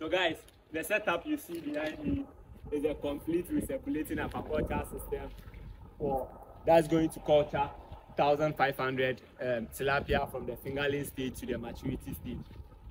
So guys, the setup you see behind me is a complete recirculating aquaculture system for that's going to culture 1500 um, tilapia from the fingerling stage to the maturity stage.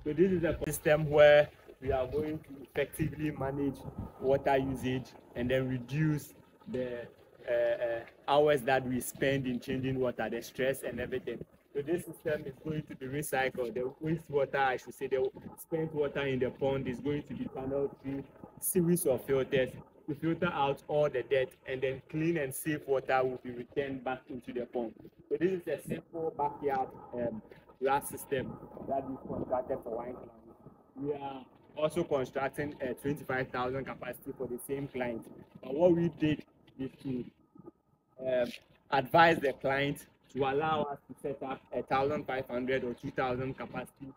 So this is a system where we are going to effectively manage water usage and then reduce the uh, uh, hours that we spend in changing water, the stress and everything. So this system is going to be recycled. The wastewater, I should say, the spent water in the pond is going to be funneled through series of filters to filter out all the dirt and then clean and safe water will be returned back into the pond. So this is a simple backyard um, system that we constructed for wine clients. We are also constructing a 25,000 capacity for the same client. But what we did is to um, advise the client to allow us to set up a 1,500 or 2,000 capacity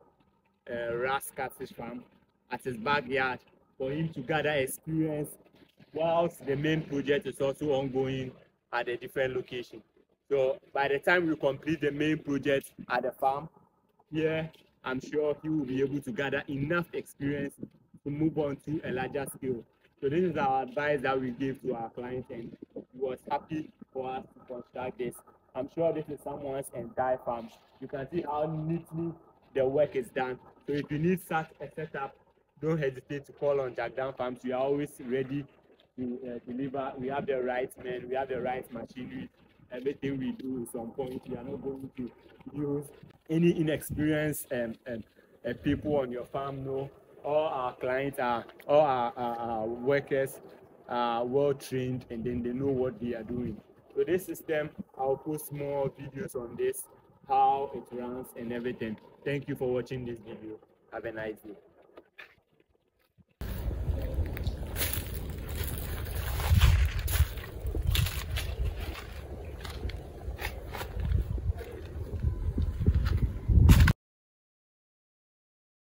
uh, RAS catfish farm at his backyard for him to gather experience whilst the main project is also ongoing at a different location. So by the time we complete the main project at the farm, here I'm sure he will be able to gather enough experience to move on to a larger scale. So this is our advice that we give to our client and he was happy for us to construct this. I'm sure this is someone's entire farm. You can see how neatly the work is done. So if you need such a setup, don't hesitate to call on Jakdam Farms. We are always ready to uh, deliver. We have the right men, we have the right machinery. Everything we do is on point. We are not going to use any inexperienced um, um, uh, people on your farm. No, all our clients are, all our, our, our workers are well trained and then they know what they are doing. So this system, I'll post more videos on this, how it runs and everything. Thank you for watching this video. Have a nice day.